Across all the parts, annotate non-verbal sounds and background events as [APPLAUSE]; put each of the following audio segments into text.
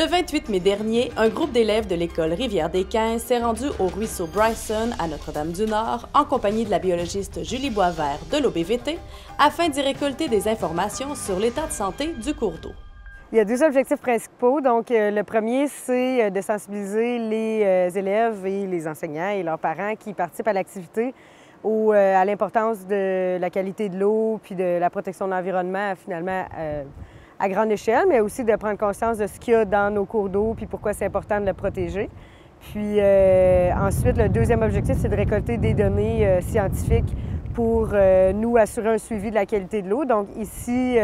Le 28 mai dernier, un groupe d'élèves de l'école Rivière-des-Quinze s'est rendu au ruisseau Bryson à Notre-Dame-du-Nord en compagnie de la biologiste Julie Boisvert de l'OBVT afin d'y récolter des informations sur l'état de santé du cours d'eau. Il y a deux objectifs principaux. Donc, euh, le premier, c'est euh, de sensibiliser les euh, élèves et les enseignants et leurs parents qui participent à l'activité à l'importance de la qualité de l'eau puis de la protection de l'environnement, finalement, à grande échelle, mais aussi de prendre conscience de ce qu'il y a dans nos cours d'eau puis pourquoi c'est important de le protéger. Puis euh, ensuite, le deuxième objectif, c'est de récolter des données euh, scientifiques pour euh, nous assurer un suivi de la qualité de l'eau. Donc ici,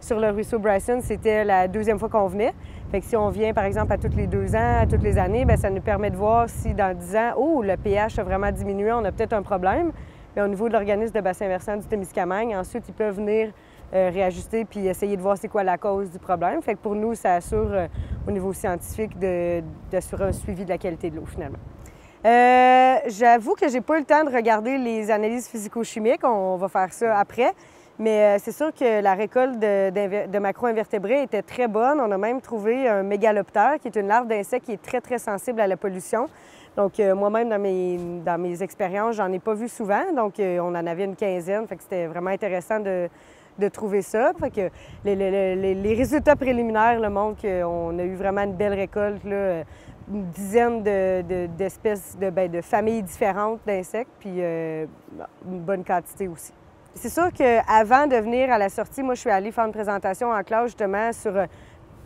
sur le ruisseau Bryson, c'était la deuxième fois qu'on venait. Fait que si on vient, par exemple, à tous les deux ans, à toutes les années, bien, ça nous permet de voir si dans dix ans, oh, le pH a vraiment diminué, on a peut-être un problème. Mais au niveau de l'organisme de bassin versant du Témiscamingue, ensuite, ils peuvent venir euh, réajuster puis essayer de voir c'est quoi la cause du problème. Fait que pour nous, ça assure euh, au niveau scientifique d'assurer un suivi de la qualité de l'eau finalement. Euh, j'avoue que j'ai pas eu le temps de regarder les analyses physico-chimiques. On va faire ça après. Mais c'est sûr que la récolte de, macro-invertébrés était très bonne. On a même trouvé un mégaloptère, qui est une larve d'insecte qui est très, très sensible à la pollution. Donc, moi-même, dans mes, dans mes expériences, j'en ai pas vu souvent. Donc, on en avait une quinzaine. Fait que c'était vraiment intéressant de, de trouver ça. les, résultats préliminaires le montrent qu'on a eu vraiment une belle récolte, une dizaine d'espèces, de, ben, de, familles différentes d'insectes, puis euh, une bonne quantité aussi. C'est sûr qu'avant de venir à la sortie, moi, je suis allée faire une présentation en classe justement sur euh,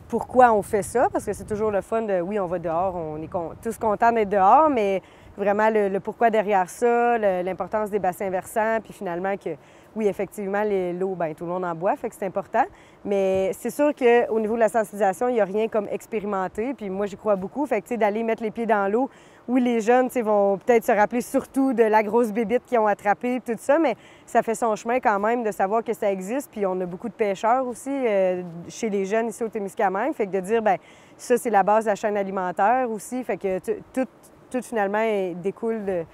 pourquoi on fait ça, parce que c'est toujours le fun de, oui, on va dehors, on est tous contents d'être dehors, mais vraiment le, pourquoi derrière ça, l'importance des bassins versants, puis finalement que oui, effectivement, l'eau, bien, tout le monde en boit, fait que c'est important. Mais c'est sûr qu'au niveau de la sensibilisation, il n'y a rien comme expérimenter. Puis moi, j'y crois beaucoup. Fait que, d'aller mettre les pieds dans l'eau, où les jeunes vont peut-être se rappeler surtout de la grosse bébite qu'ils ont attrapée, tout ça, mais ça fait son chemin quand même de savoir que ça existe. Puis on a beaucoup de pêcheurs aussi euh, chez les jeunes ici au Témiscamingue. Fait que de dire, ben ça, c'est la base de la chaîne alimentaire aussi. Fait que tout, tout finalement découle de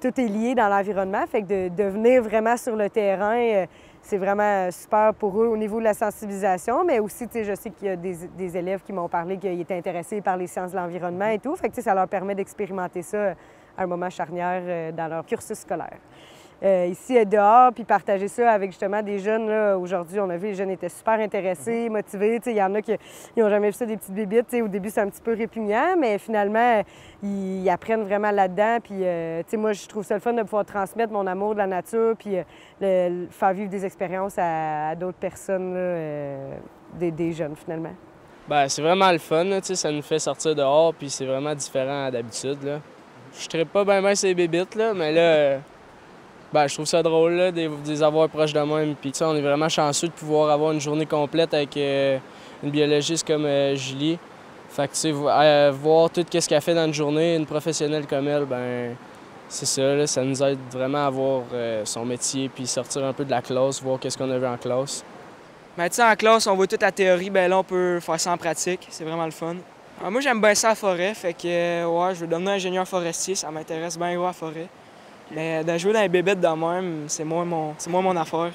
tout est lié dans l'environnement. Fait que de, venir vraiment sur le terrain, euh, c'est vraiment super pour eux au niveau de la sensibilisation, mais aussi, je sais qu'il y a des, élèves qui m'ont parlé qu'ils étaient intéressés par les sciences de l'environnement et tout. Fait que ça leur permet d'expérimenter ça à un moment charnière euh, dans leur cursus scolaire. Euh, ici, être dehors, puis partager ça avec justement des jeunes. Aujourd'hui, on a vu les jeunes étaient super intéressés, motivés. Il y en a qui n'ont jamais vu ça, des petites bébites. Au début, c'est un petit peu répugnant, mais finalement, ils, apprennent vraiment là-dedans. Puis, euh, moi, je trouve ça le fun de pouvoir transmettre mon amour de la nature, puis euh, faire vivre des expériences à, d'autres personnes, des, jeunes, finalement. Ben, c'est vraiment le fun, ça nous fait sortir dehors, puis c'est vraiment différent d'habitude. Je ne pas bien bien ces bébites, là, mais là, ben, je trouve ça drôle de, les avoir proches de moi. Puis, on est vraiment chanceux de pouvoir avoir une journée complète avec euh, une biologiste comme euh, Julie. Fait que, euh, voir tout ce qu'elle fait dans une journée, une professionnelle comme elle, ben c'est ça, ça nous aide vraiment à voir son métier, puis sortir un peu de la classe, voir qu'est-ce qu'on a vu en classe. Ben, en classe, on voit toute la théorie, ben là, on peut faire ça en pratique. C'est vraiment le fun. Ah, moi, j'aime bien ça la forêt, fait que, ouais, je veux devenir ingénieur forestier, ça m'intéresse bien gros la forêt. Mais de jouer dans les bébêtes de même, c'est moins mon, c'est moins mon affaire.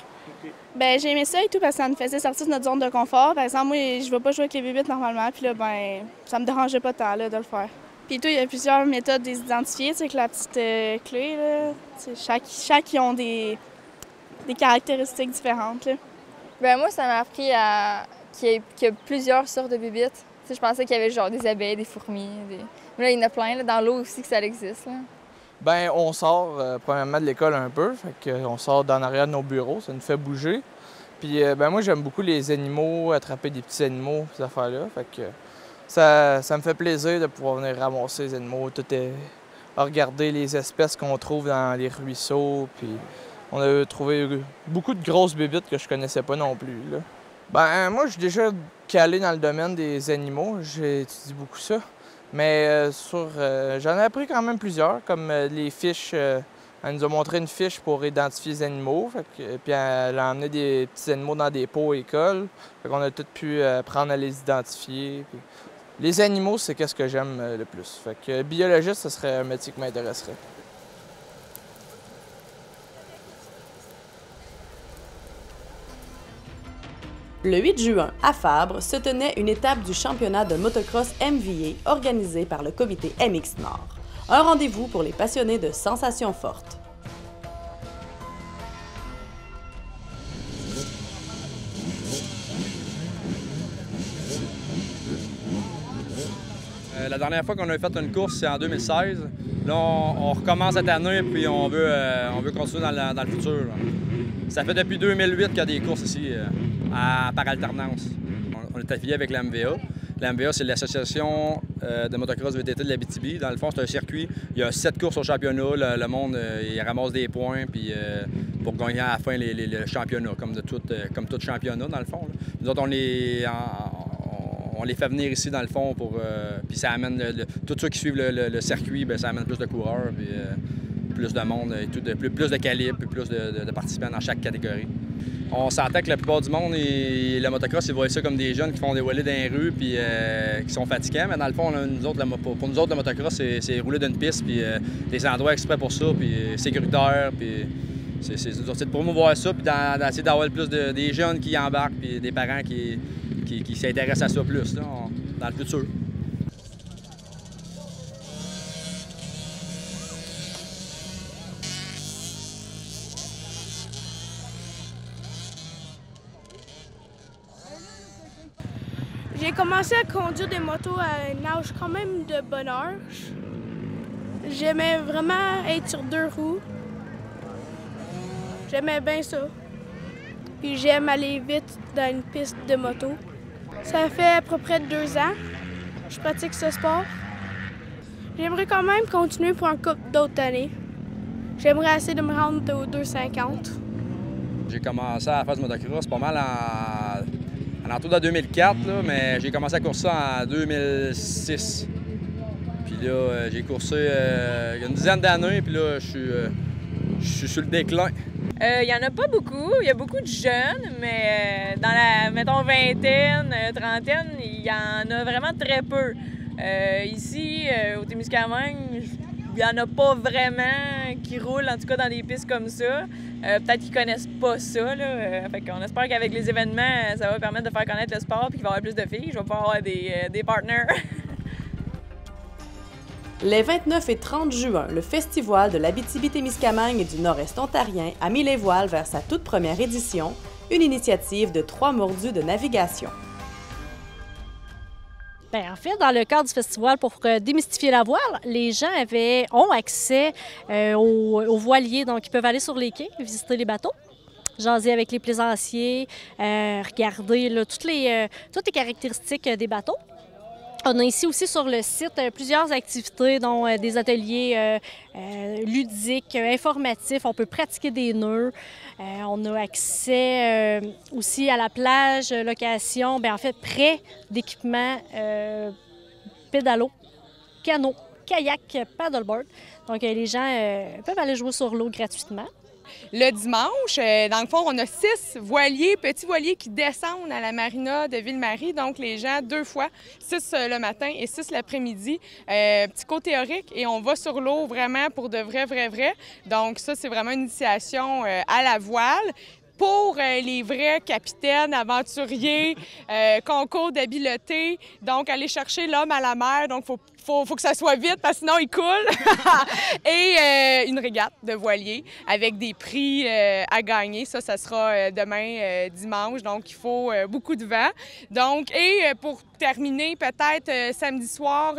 Ben j'ai aimé ça et tout parce que ça nous faisait sortir de notre zone de confort. Par exemple, moi, je ne vais pas jouer avec les bébêtes normalement, puis là, ben, ça me dérangeait pas tant là, de le faire. Puis tout, il y a plusieurs méthodes de les identifier, avec la petite euh, clé. Là. Chaque, chaque ont des, des caractéristiques différentes. Là. Ben moi, ça m'a appris à... qu'il y, a plusieurs sortes de bébêtes. je pensais qu'il y avait genre des abeilles, des fourmis. Des... Mais là, il y en a plein. Là. Dans l'eau aussi que ça existe. Là. Ben, on sort euh, premièrement de l'école un peu, fait on sort dans l'arrière de nos bureaux, ça nous fait bouger. Puis euh, ben moi j'aime beaucoup les animaux, attraper des petits animaux, ces affaires-là. Fait que ça, ça, me fait plaisir de pouvoir venir ramasser les animaux, tout regarder les espèces qu'on trouve dans les ruisseaux. Puis on a trouvé beaucoup de grosses bébites que je connaissais pas non plus. Là. Ben moi je suis déjà calé dans le domaine des animaux, j'ai étudié beaucoup ça. Mais euh, sur, euh, j'en ai appris quand même plusieurs, comme euh, les fiches. elle nous a montré une fiche pour identifier les animaux. puis elle a emmené des petits animaux dans des pots école. Fait qu'on a tout pu apprendre à les identifier. Les animaux, c'est qu'est-ce que j'aime le plus. Fait que biologiste, ce serait un métier qui m'intéresserait. Le 8 juin, à Fabre, se tenait une étape du championnat de motocross MVA organisé par le comité MX Nord. Un rendez-vous pour les passionnés de sensations fortes. Euh, la dernière fois qu'on a fait une course, c'est en 2016. Là, on, recommence cette année, puis on veut, euh, on veut continuer dans, le futur. Ça fait depuis 2008 qu'il y a des courses ici, euh, par alternance. On, est affilié avec l'MVA. L'MVA, c'est l'Association de motocross VTT de la BTB. Dans le fond, c'est un circuit. Il y a sept courses au championnat. Le, monde, il ramasse des points puis, pour gagner à la fin les, le championnat, comme, de tout, comme championnat, dans le fond. Nous autres, on on les fait venir ici dans le fond pour. Euh, puis ça amène. tous ceux qui suivent le, circuit, bien, ça amène plus de coureurs, puis euh, plus de monde, et plus, de calibre, puis plus de, participants dans chaque catégorie. On s'entend que la plupart du monde, et, le motocross, ils voient ça comme des jeunes qui font des wallets dans les rues puis euh, qui sont fatigants. Mais dans le fond, pour nous autres, le motocross, c'est rouler d'une piste, puis des endroits exprès pour ça, puis sécuritaire, puis c'est de promouvoir ça, puis d'essayer d'avoir plus de, des jeunes qui embarquent, puis des parents qui, qui, s'intéressent à ça plus dans le futur. Commencé à conduire des motos à un âge quand même de bonne heure. J'aimais vraiment être sur deux roues. J'aimais bien ça. Puis j'aime aller vite dans une piste de moto. Ça fait à peu près deux ans que je pratique ce sport. J'aimerais quand même continuer pour un couple d'autres années. J'aimerais essayer de me rendre aux 2,50. J'ai commencé à faire du motocross pas mal en, en de 2004, mais j'ai commencé à courser en 2006. Puis là, euh, j'ai coursé euh, il y a une dizaine d'années, puis là, je suis, euh, je suis sur le déclin. Il n'y en a pas beaucoup. Il y a beaucoup de jeunes, mais dans la, mettons, vingtaine, trentaine, il y en a vraiment très peu. ici, au Témiscamingue, il n'y en a pas vraiment qui roulent, en tout cas dans des pistes comme ça. Peut-être qu'ils connaissent pas ça. Là. qu'on espère qu'avec les événements, ça va permettre de faire connaître le sport et qu'il va y avoir plus de filles. Je vais pouvoir avoir des, des partners. [LAUGHS] Les 29 et 30 juin, le Festival de l'Abitibi-Témiscamingue du Nord-Est ontarien a mis les voiles vers sa toute première édition, une initiative de trois mordus de navigation. Bien, en fait, dans le cadre du festival pour euh, démystifier la voile, les gens avaient, ont accès euh, aux, voiliers, donc ils peuvent aller sur les quais, visiter les bateaux jaser avec les plaisanciers, euh, regarder toutes, les, toutes les caractéristiques des bateaux. On a ici aussi sur le site euh, plusieurs activités, dont euh, des ateliers euh, ludiques, informatifs. On peut pratiquer des nœuds. on a accès aussi à la plage, location, bien, en fait, prêt d'équipement pédalo, canot, kayak, paddleboard. Donc, les gens peuvent aller jouer sur l'eau gratuitement. Le dimanche, euh, dans le fond, on a six voiliers, petits voiliers qui descendent à la marina de Ville-Marie. Donc, les gens, deux fois, six euh, le matin et six l'après-midi. Euh, petit cours théorique et on va sur l'eau vraiment pour de vrai, vrai, vrai. Donc, ça, c'est vraiment une initiation à la voile pour les vrais capitaines, aventuriers, concours d'habileté. Donc, aller chercher l'homme à la mer. Donc, il faut faut, faut que ça soit vite parce que sinon il coule. [LAUGHS] et euh, une régate de voilier avec des prix euh, à gagner. Ça, ça sera euh, demain dimanche. Donc, il faut beaucoup de vent. Donc, et pour terminer, peut-être samedi soir,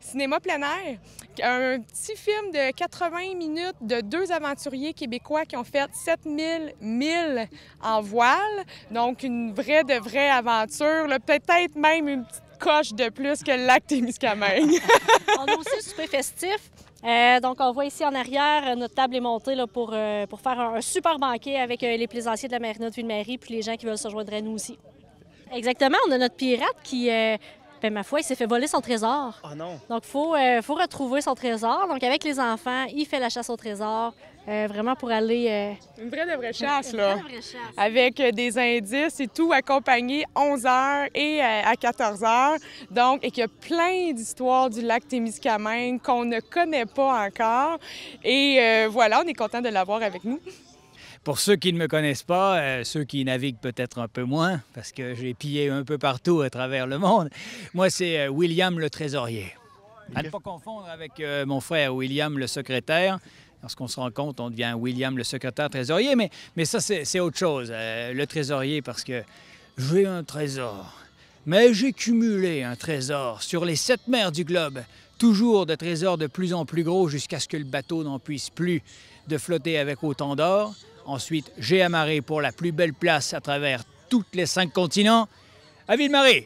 cinéma plein air. Un petit film de 80 minutes de deux aventuriers québécois qui ont fait 7000 milles en voile. Donc, une vraie de vraie aventure. Peut-être même une petite coche de plus que le lac Témiscamingue. [LAUGHS] on a aussi un souper festif. Euh, donc, on voit ici en arrière, euh, notre table est montée là, pour, euh, pour faire un, super banquet avec les plaisanciers de la marina de Ville-Marie puis les gens qui veulent se joindre à nous aussi. Exactement, on a notre pirate qui, ben, ma foi, il s'est fait voler son trésor. Oh non! Donc, il faut, faut retrouver son trésor. Donc, avec les enfants, il fait la chasse au trésor. Euh, vraiment pour aller. Euh, une vraie de vraie chasse, là. Vraie chasse. Avec euh, des indices et tout, accompagné 11 h et à 14 h. Donc, et qu'il y a plein d'histoires du lac Témiscamingue qu'on ne connaît pas encore. Et voilà, on est content de l'avoir avec nous. Pour ceux qui ne me connaissent pas, euh, ceux qui naviguent peut-être un peu moins, parce que j'ai pillé un peu partout à travers le monde, moi c'est euh, William le trésorier. À ne pas confondre avec euh, mon frère William le secrétaire. Lorsqu'on se rend compte, on devient William le secrétaire trésorier, mais, mais ça c'est autre chose. le trésorier parce que j'ai un trésor. Mais j'ai cumulé un trésor sur les sept mers du globe. Toujours de trésors de plus en plus gros jusqu'à ce que le bateau n'en puisse plus de flotter avec autant d'or. Ensuite, j'ai pour la plus belle place à travers tous les cinq continents, à Ville-Marie.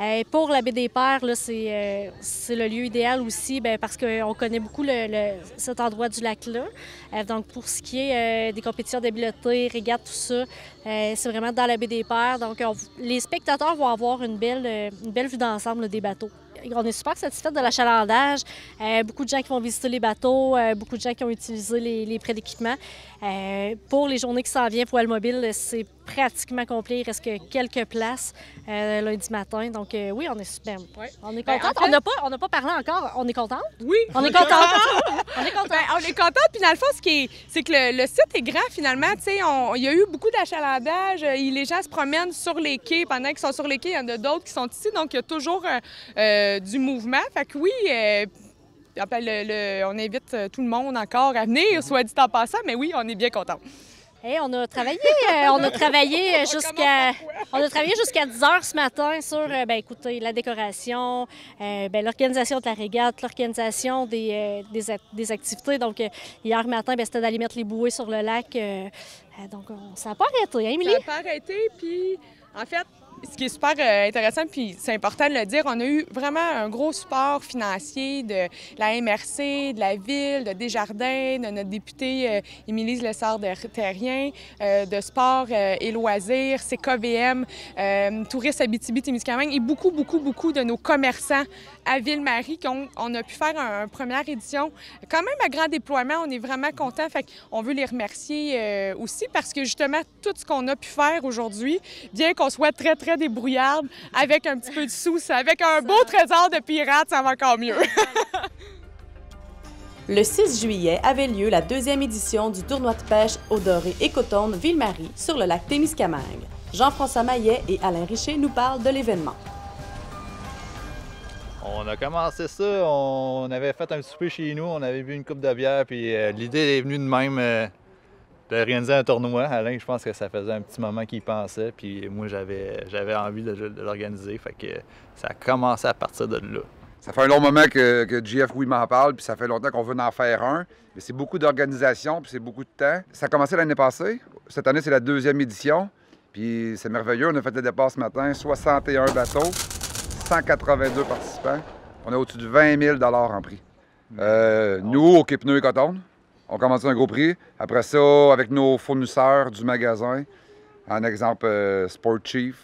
Euh, pour la baie des Pères, euh, c'est le lieu idéal aussi ben, parce qu'on connaît beaucoup cet endroit du lac-là. Euh, donc, pour ce qui est des compétitions d'habileté, régates, tout ça, c'est vraiment dans la baie des Pères. Donc, les spectateurs vont avoir une belle, vue d'ensemble des bateaux on est super satisfait de l'achalandage. Euh, beaucoup de gens qui vont visiter les bateaux, euh, beaucoup de gens qui ont utilisé les prêts d'équipement. Euh, pour les journées qui s'en viennent pour mobile, c'est pratiquement complet. Il reste que quelques places lundi matin. Donc oui, on est super. On est ben, contente. On n'a pas, pas parlé encore. On est contente? Oui. On est contente. [LAUGHS] [LAUGHS] on est contente. Ben, on est contente. Puis dans le fond, ce qui est, c'est que le, site est grand finalement. il y a eu beaucoup d'achalandage. Les gens se promènent sur les quais. Pendant qu'ils sont sur les quais, il y en a d'autres qui sont ici. Donc il y a toujours du mouvement. Fait que oui, euh, on invite euh, tout le monde encore à venir, soit dit en passant, mais oui, on est bien content. on a travaillé, euh, on a travaillé [LAUGHS] jusqu'à, on a travaillé jusqu'à 10 heures ce matin sur, ben, écoutez, la décoration, ben, l'organisation de la régate, l'organisation des, des, activités. Donc, hier matin, ben, c'était d'aller mettre les bouées sur le lac. donc, ça n'a pas arrêté, hein, Émilie? Ça n'a pas arrêté, puis en fait, ce qui est super euh, intéressant, puis c'est important de le dire, on a eu vraiment un gros support financier de la MRC, de la Ville, de Desjardins, de notre députée euh, Émilie Lessard-Terrien, euh, de Sport et Loisirs, CKVM, Touristes Abitibi-Témiscamingue et beaucoup, beaucoup, beaucoup de nos commerçants à Ville-Marie qu'on on a pu faire une première édition. Quand même à grand déploiement, on est vraiment content. Fait on veut les remercier aussi parce que justement, tout ce qu'on a pu faire aujourd'hui, bien qu'on soit très, très débrouillarde, avec un petit peu de sous, avec un beau trésor de pirates, ça va encore mieux. [LAUGHS] Le 6 juillet avait lieu la deuxième édition du tournoi de pêche au doré Écotone Ville-Marie sur le lac Témiscamingue. Jean-François Maillet et Alain Richer nous parlent de l'événement. On a commencé ça, on avait fait un souper chez nous, on avait bu une coupe de bière, puis euh, l'idée est venue de même. Euh, d'organiser un tournoi. Alain, je pense que ça faisait un petit moment qu'il pensait, puis moi, j'avais, j'avais envie de, l'organiser. Fait que ça a commencé à partir de là. Ça fait un long moment que, que GF oui m'en parle, puis ça fait longtemps qu'on veut en faire un. Mais c'est beaucoup d'organisation, puis c'est beaucoup de temps. Ça a commencé l'année passée. Cette année, c'est la deuxième édition. Puis c'est merveilleux. On a fait le départ ce matin. 61 bateaux, 182 participants. On a au-dessus de 20 000 en prix. Euh, nous, au Quai et Coton, on commence un gros prix. Après ça, avec nos fournisseurs du magasin, en exemple euh, Sport Chief,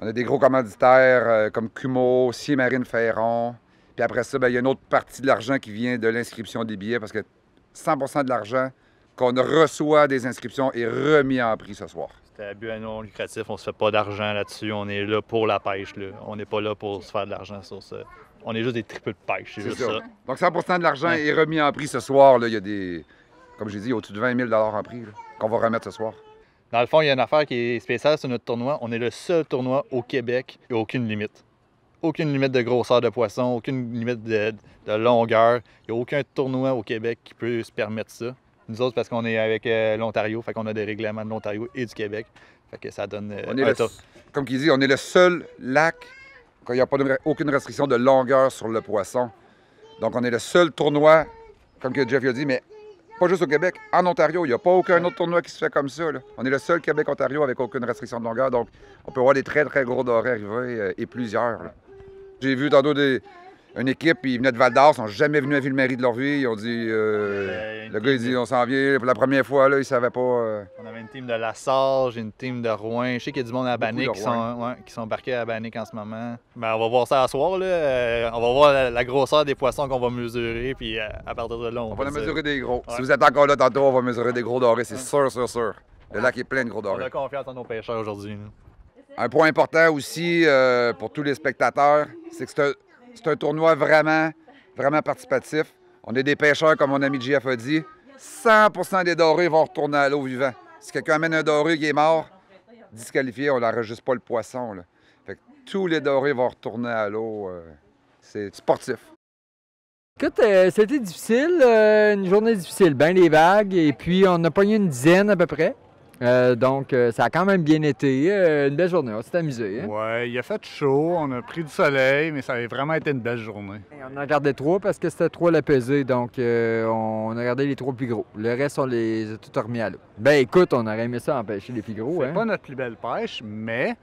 on a des gros commanditaires euh, comme Cumo, Marine Ferron. Puis après ça, ben, il y a une autre partie de l'argent qui vient de l'inscription des billets parce que 100% de l'argent qu'on reçoit des inscriptions est remis en prix ce soir. C'est un but non lucratif, on se fait pas d'argent là-dessus, on est là pour la pêche. On n'est pas là pour se faire de l'argent sur ça. On est juste des triples de pêche, c'est juste ça. Donc 100% de l'argent est remis en prix ce soir. Là. Il y a des, comme j'ai dit, au-dessus de 20 000 en prix qu'on va remettre ce soir. Dans le fond, il y a une affaire qui est spéciale sur notre tournoi. On est le seul tournoi au Québec et aucune limite. Aucune limite de grosseur de poisson, aucune limite de, longueur. Il n'y a aucun tournoi au Québec qui peut se permettre ça. Nous autres, parce qu'on est avec euh, l'Ontario, fait qu'on a des règlements de l'Ontario et du Québec. Fait que ça donne euh, on est Comme il dit, on est le seul lac il n'y a pas aucune restriction de longueur sur le poisson. Donc, on est le seul tournoi, comme Jeff a dit, mais pas juste au Québec, en Ontario. Il n'y a pas aucun autre tournoi qui se fait comme ça. On est le seul Québec-Ontario avec aucune restriction de longueur. Donc, on peut voir des très, très gros dorés arriver euh, et plusieurs. J'ai vu tantôt des, une équipe, ils venaient de Val d'Or, ils sont jamais venus à Ville-Marie de leur vie. Ils ont dit, euh, le gars, il dit, on s'en vient. Pour la première fois, là, ils savaient pas. Euh. On avait une team de La Sarge, une team de Rouen. Je sais qu'il y a du monde à Bannick qui sont, qui sont embarqués à Bannick en ce moment. Ben, on va voir ça à soir, là. Euh, on va voir la, grosseur des poissons qu'on va mesurer, puis à partir de là, on, on va mesurer des gros. Si vous êtes encore là tantôt, on va mesurer des gros dorés, c'est sûr, sûr, sûr. Le lac est plein de gros dorés. On a confiance en nos pêcheurs aujourd'hui. Un point important aussi pour tous les spectateurs, c'est que c'est un c'est un tournoi vraiment, vraiment participatif. On est des pêcheurs, comme mon ami JF a dit. 100% des dorés vont retourner à l'eau vivant. Si quelqu'un amène un doré qui est mort, disqualifié, on n'enregistre pas le poisson. Fait que tous les dorés vont retourner à l'eau. euh, c'est sportif. Écoute, euh, c'était difficile, euh, une journée difficile, bien les vagues, et puis on a pogné une dizaine à peu près. Euh, donc, euh, ça a quand même bien été. euh, une belle journée, on s'est amusé. hein? Ouais, il a fait chaud, on a pris du soleil, mais ça a vraiment été une belle journée. Et On en a gardé trois parce que c'était trois la pesée, donc on a gardé les trois plus gros. Le reste, on les a tout remis à l'eau. Ben écoute, on aurait aimé ça empêcher les plus gros. C'est hein? pas notre plus belle pêche, mais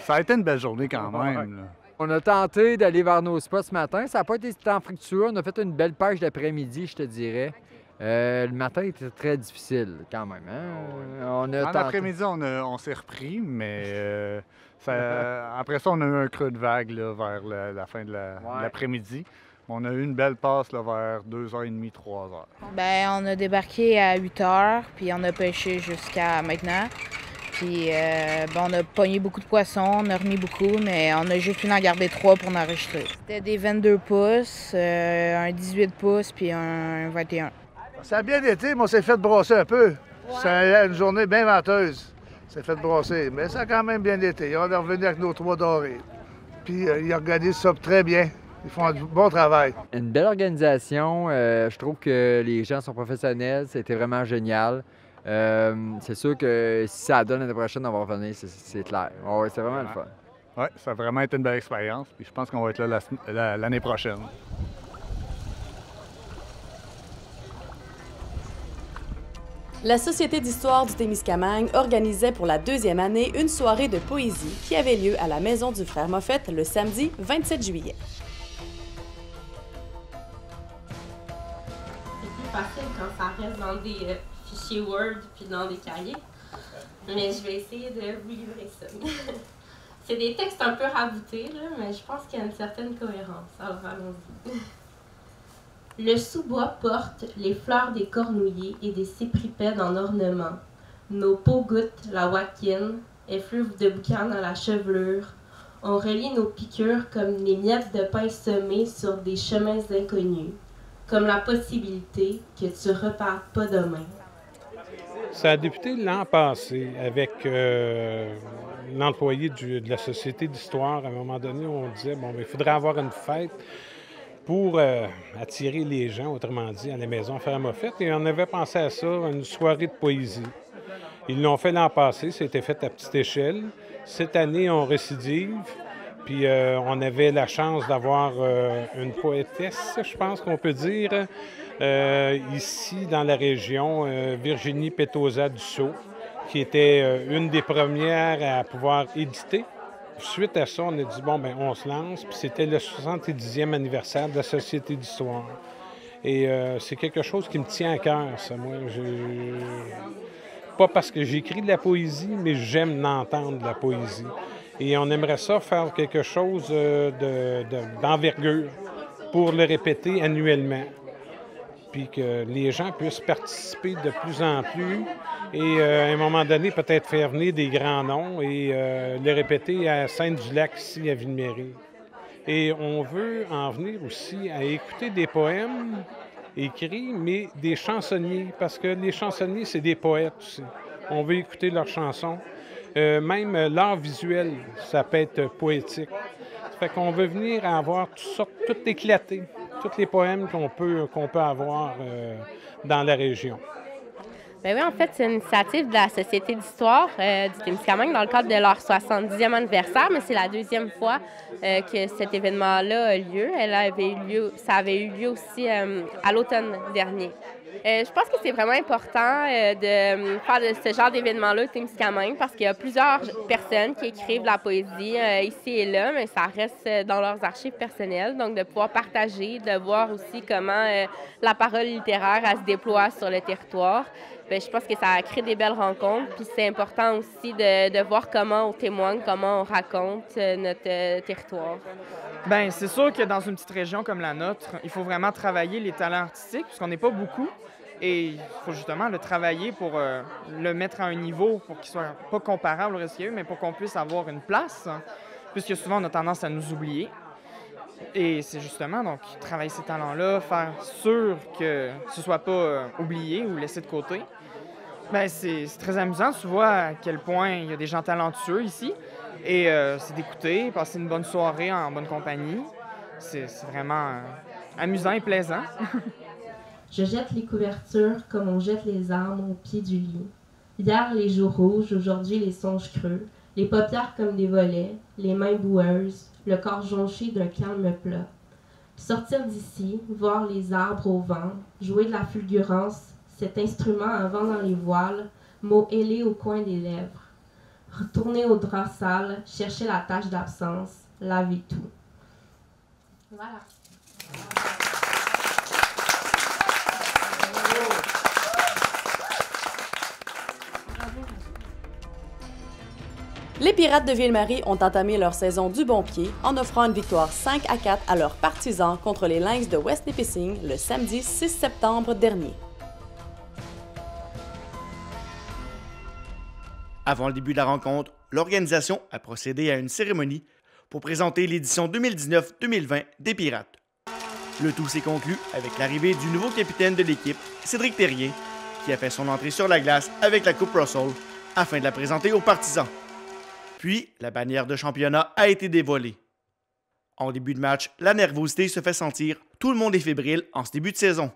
ça a été une belle journée quand même. là. On a tenté d'aller vers nos spots ce matin. Ça n'a pas été tant fructueux. On a fait une belle pêche d'après-midi, je te dirais. Euh, le matin était très difficile quand même. hein? On a En tenté- après-midi, on, s'est repris, mais euh, ça- [LAUGHS] après ça, on a eu un creux de vague là, vers la, la fin de la- de l'après-midi. On a eu une belle passe là, vers 2h30, 3h. Ben, on a débarqué à 8 heures, puis on a pêché jusqu'à maintenant. Puis euh, ben, on a pogné beaucoup de poissons, on a remis beaucoup, mais on a juste pu en garder trois pour enregistrer. C'était des 22 pouces, euh, un 18 pouces, puis un 21. Ça a bien été, mais on s'est fait brosser un peu. C'est une journée bien venteuse. On s'est fait brosser, mais ça a quand même bien été. On est revenu avec nos trois dorés. Puis euh, ils organisent ça très bien. Ils font du bon travail. Une belle organisation. euh, je trouve que les gens sont professionnels. C'était vraiment génial. Euh, c'est sûr que si ça donne l'année prochaine, on va revenir, c'est- c'est clair. Ouais, c'est vraiment le fun. Oui, ça a vraiment été une belle expérience. Puis je pense qu'on va être là la sem- la- l'année prochaine. La Société d'histoire du Témiscamingue organisait pour la deuxième année une soirée de poésie qui avait lieu à la Maison du Frère Moffett le samedi 27 juillet. C'est plus facile quand ça reste dans des euh, fichiers Word puis dans des cahiers. Mais je vais essayer de vous livrer ça. [LAUGHS] C'est des textes un peu raboutés, là, mais je pense qu'il y a une certaine cohérence. Alors allons-y. Le sous-bois porte les fleurs des cornouillers et des cypripèdes en ornement. Nos peaux goûtent la wakine, effluves de boucan dans la chevelure. On relie nos piqûres comme les miettes de pain semées sur des chemins inconnus, comme la possibilité que tu repartes pas demain. Ça a débuté l'an passé avec euh, l'employé de la Société d'histoire. À un moment donné, on disait, bon, il faudrait avoir une fête pour euh, attirer les gens, autrement dit, à la maison faire Moffett. Et on avait pensé à ça, une soirée de poésie. Ils l'ont fait l'an passé, c'était fait à petite échelle. Cette année, on récidive. Puis euh, on avait la chance d'avoir euh, une poétesse, je pense qu'on peut dire, ici dans la région, Virginie Petosa Dussault, qui était une des premières à pouvoir éditer. Suite à ça, on a dit, bon, ben on se lance. Puis c'était le 70e anniversaire de la Société d'histoire. Et euh, c'est quelque chose qui me tient à cœur, ça. Moi, pas parce que j'écris de la poésie, mais j'aime l'entendre de la poésie. Et on aimerait ça faire quelque chose euh, de- de- d'envergure pour le répéter annuellement. Puis que les gens puissent participer de plus en plus et euh, à un moment donné, peut-être faire venir des grands noms et euh, le répéter à Sainte-du-Lac, ici à Ville-Marie. Et on veut en venir aussi à écouter des poèmes écrits, mais des chansonniers, parce que les chansonniers, c'est des poètes aussi. On veut écouter leurs chansons. Euh, même euh, l'art visuel, ça peut être poétique. Ça fait qu'on veut venir avoir toutes sortes, tous les poèmes qu'on peut, avoir dans la région. Ben oui, en fait, c'est une initiative de la Société d'histoire euh, du Témiscamingue dans le cadre de leur 70e anniversaire, mais c'est la deuxième fois euh, que cet événement-là a lieu. Elle avait eu lieu. Ça avait eu lieu aussi euh, à l'automne dernier. Euh, je pense que c'est vraiment important euh, de euh, faire ce genre d'événement-là au Témiscamingue parce qu'il y a plusieurs personnes qui écrivent de la poésie ici et là, mais ça reste dans leurs archives personnelles. Donc, de pouvoir partager, de voir aussi comment la parole littéraire se déploie sur le territoire. Bien, je pense que ça crée des belles rencontres. Puis c'est important aussi de, voir comment on témoigne, comment on raconte notre territoire. Bien, c'est sûr que dans une petite région comme la nôtre, il faut vraiment travailler les talents artistiques, puisqu'on n'est pas beaucoup. Et il faut justement le travailler pour euh, le mettre à un niveau pour qu'il soit pas comparable au reste mais pour qu'on puisse avoir une place, hein, puisque souvent on a tendance à nous oublier. Et c'est justement, donc, travailler ces talents-là, faire sûr que ce soit pas euh, oublié ou laissé de côté. Ben, c'est très amusant. Tu vois à quel point il y a des gens talentueux ici. Et euh, c'est d'écouter, passer une bonne soirée en bonne compagnie. C'est vraiment euh, amusant et plaisant. [LAUGHS] Je jette les couvertures comme on jette les armes au pied du lit. Hier, les joues rouges, aujourd'hui, les songes creux, les paupières comme des volets, les mains boueuses, le corps jonché d'un calme plat. Sortir d'ici, voir les arbres au vent, jouer de la fulgurance, cet instrument en vent dans les voiles, mots ailés au coin des lèvres. Retourner au drap sale, chercher la tache d'absence, laver tout. Voilà. Les Pirates de Ville-Marie ont entamé leur saison du bon pied en offrant une victoire 5 à 4 à leurs partisans contre les Lynx de West Nipissing le samedi 6 septembre dernier. Avant le début de la rencontre, l'organisation a procédé à une cérémonie pour présenter l'édition 2019-2020 des Pirates. Le tout s'est conclu avec l'arrivée du nouveau capitaine de l'équipe, Cédric Terrien, qui a fait son entrée sur la glace avec la Coupe Russell afin de la présenter aux partisans. Puis, la bannière de championnat a été dévoilée. En début de match, la nervosité se fait sentir, tout le monde est fébrile en ce début de saison.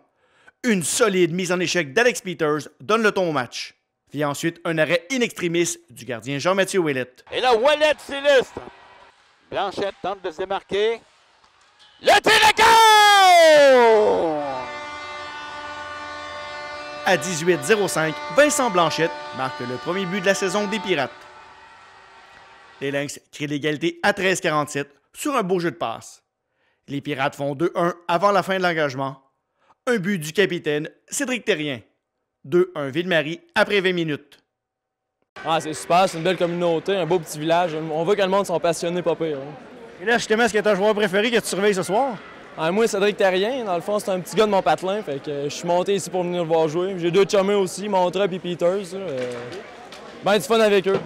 Une solide mise en échec d'Alex Peters donne le ton au match. Vient ensuite un arrêt in extremis du gardien Jean-Mathieu Ouellette. Et là, Wallet s'illustre. Blanchette tente de se démarquer. Le goal! À 18-05, Vincent Blanchette marque le premier but de la saison des Pirates. Les Lynx créent l'égalité à 13-47 sur un beau jeu de passe. Les Pirates font 2-1 avant la fin de l'engagement. Un but du capitaine Cédric Terrien. 2-1 Ville-Marie après 20 minutes. Ah, c'est super, c'est une belle communauté, un beau petit village. On voit que le monde sont passionnés, pas pire. hein. Et là, justement, est-ce que un joueur préféré que tu surveilles ce soir? Ah, moi, Cédric Terrien, dans le fond, c'est un petit gars de mon patelin. Fait que je suis monté ici pour venir le voir jouer. J'ai deux chummés aussi, Montreux et Peters. euh, Ben du fun avec eux.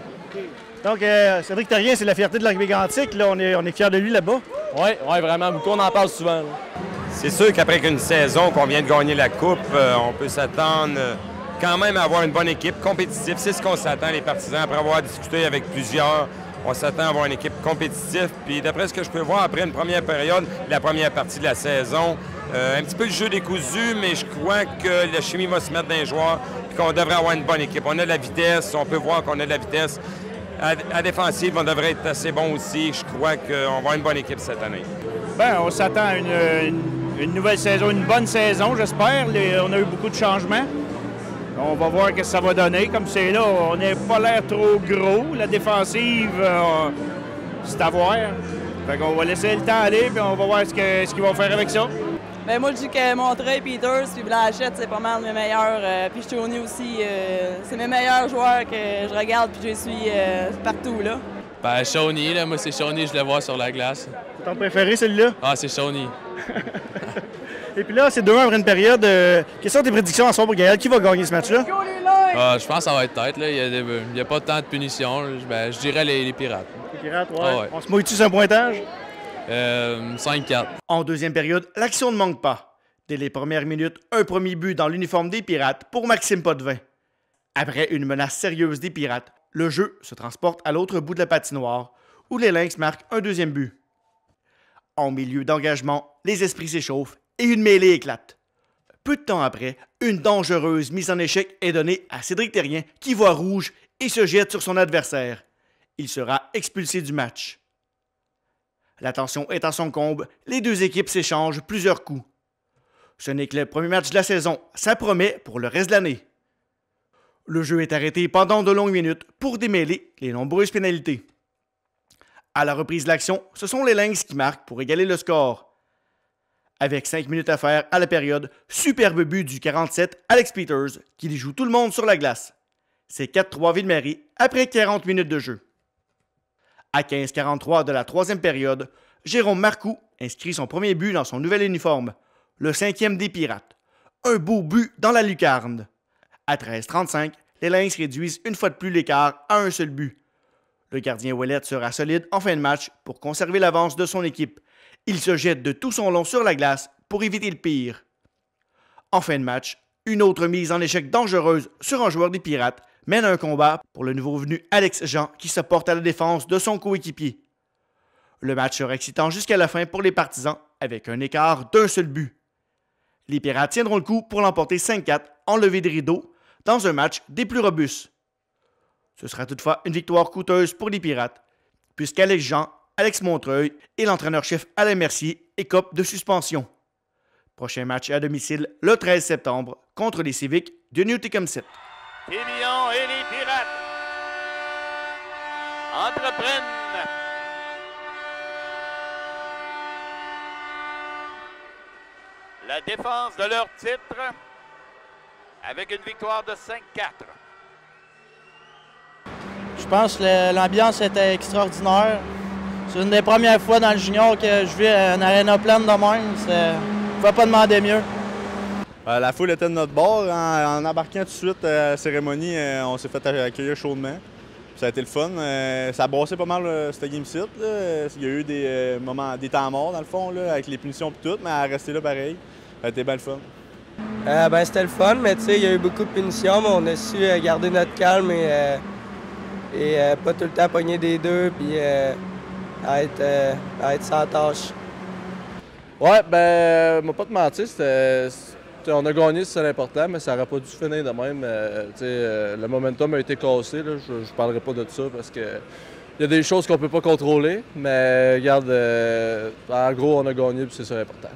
Donc, euh, Cédric Terrien, c'est la fierté de l'arc Antique. Là, on est, on est fiers de lui là-bas. Oui, ouais, vraiment beaucoup. On en parle souvent. là. C'est sûr qu'après qu'une saison qu'on vient de gagner la Coupe, euh, on peut s'attendre euh, quand même à avoir une bonne équipe compétitive. C'est ce qu'on s'attend, les partisans. Après avoir discuté avec plusieurs, on s'attend à avoir une équipe compétitive. Puis d'après ce que je peux voir, après une première période, la première partie de la saison, euh, un petit peu le jeu décousu, mais je crois que la chimie va se mettre dans les joueurs et qu'on devrait avoir une bonne équipe. On a de la vitesse, on peut voir qu'on a de la vitesse. À, à défensive, on devrait être assez bon aussi. Je crois qu'on va avoir une bonne équipe cette année. Ben, on s'attend à une- une nouvelle saison, une bonne saison, j'espère. Les- On a eu beaucoup de changements. On va voir ce que ça va donner. Comme c'est là, on n'est pas l'air trop gros. La défensive, euh, c'est à voir. Fait qu'on va laisser le temps aller, puis on va voir ce qu'ils vont faire avec ça. Ben moi, je dis que Montreuil, Peters, puis Blanchette, c'est pas mal mes meilleurs. euh, puis Stoney aussi, euh, c'est mes meilleurs joueurs que je regarde puis je les suis euh, partout, là. Ben, Shawnee, là, moi, c'est Shawnee, je le vois sur la glace. Ton préféré, celui-là? Ah, c'est Shawnee. [LAUGHS] Et puis là, c'est 2-1 après une période. euh, quelles sont tes prédictions en soir pour Gaël? Qui va gagner ce match-là? Ah, je pense que ça va être tête, là. Il y a, pas tant de punitions. Ben, je dirais les, les Pirates. Les Pirates, ouais. Ah ouais. On se mouille-tu sur un pointage? Euh, 5-4. En deuxième période, l'action ne manque pas. Dès les premières minutes, un premier but dans l'uniforme des Pirates pour Maxime Potvin. Après une menace sérieuse des Pirates, le jeu se transporte à l'autre bout de la patinoire, où les Lynx marquent un deuxième but. En milieu d'engagement, les esprits s'échauffent et une mêlée éclate. Peu de temps après, une dangereuse mise en échec est donnée à Cédric Terrien qui voit rouge et se jette sur son adversaire. Il sera expulsé du match. La tension est à son comble, les deux équipes s'échangent plusieurs coups. Ce n'est que le premier match de la saison, ça promet pour le reste de l'année. Le jeu est arrêté pendant de longues minutes pour démêler les nombreuses pénalités. À la reprise de l'action, ce sont les Lynx qui marquent pour égaler le score. Avec 5 minutes à faire à la période, superbe but du 47 Alex Peters qui les joue tout le monde sur la glace. C'est 4-3 Ville-Marie après 40 minutes de jeu. À 15-43 de la troisième période, Jérôme Marcoux inscrit son premier but dans son nouvel uniforme, le cinquième des Pirates. Un beau but dans la lucarne. À 13-35, les Lynx réduisent une fois de plus l'écart à un seul but. Le gardien Ouellet sera solide en fin de match pour conserver l'avance de son équipe Il se jette de tout son long sur la glace pour éviter le pire. En fin de match, une autre mise en échec dangereuse sur un joueur des Pirates mène un combat pour le nouveau venu Alex Jean qui se porte à la défense de son coéquipier. Le match sera excitant jusqu'à la fin pour les partisans avec un écart d'un seul but. Les Pirates tiendront le coup pour l'emporter 5-4 en levée de rideau dans un match des plus robustes. Ce sera toutefois une victoire coûteuse pour les Pirates, puisqu'Alex Jean, Alex Montreuil et l'entraîneur-chef Alain Mercier écopent de suspension. Prochain match à domicile le 13 septembre contre les Civics de New Tecumseh. Et les Pirates entreprennent la défense de leur titre avec une victoire de 5-4. Je pense que l'ambiance était extraordinaire. C'est une des premières fois dans le junior que je vis une arena pleine de même. Je ne peux pas demander mieux. Euh, la foule était de notre bord. En, en embarquant tout de suite à la cérémonie, euh, on s'est fait accueillir chaudement. Ça a été le fun. Euh, ça a brossé pas mal cette game site. Il y a eu des moments, des temps morts dans le fond, là, avec les punitions et tout, mais à rester là pareil. Ça a été bien le fun. ben, c'était le fun, mais tu sais, il y a eu beaucoup de punitions, mais on a su garder notre calme et, et pas tout le temps pogner des deux, puis à, être, à être sans tâche. Ouais, ben, moi pas te mentir, c'était on a gagné, c'est l'important, mais ça n'aurait pas dû finir de même. Euh, euh, le momentum a été cassé. Je ne parlerai pas de ça parce que il y a des choses qu'on ne peut pas contrôler. Mais regarde, euh, en gros, on a gagné c'est ça l'important.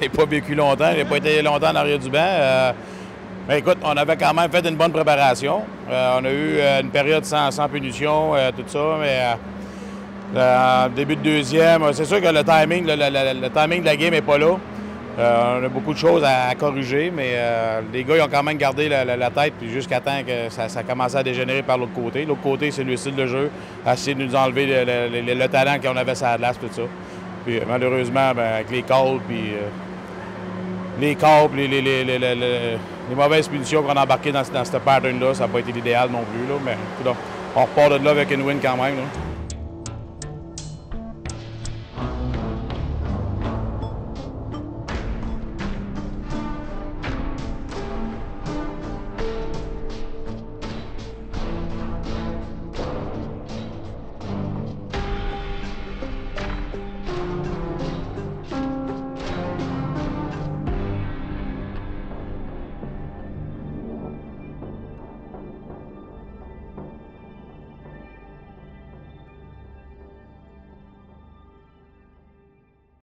J'ai pas vécu longtemps, j'ai pas été longtemps en arrière du banc. Mais écoute, on avait quand même fait une bonne préparation. on a eu une période sans, punition, tout ça, mais début de deuxième, c'est sûr que le timing, le, timing de la game n'est pas là. Euh, on a beaucoup de choses à, corriger, mais euh, les gars ils ont quand même gardé la, tête jusqu'à temps que ça, ça commençait à dégénérer par l'autre côté. L'autre côté, c'est le style de jeu, essayer de nous enlever le, talent qu'on avait sur la glace, tout ça. Puis euh, malheureusement, ben, avec les calls, puis les calls, les, les, mauvaises punitions qu'on a embarquées dans, ce pattern-là, ça n'a pas été l'idéal non plus. Là, mais on repart de là avec une win quand même.